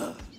Ugh.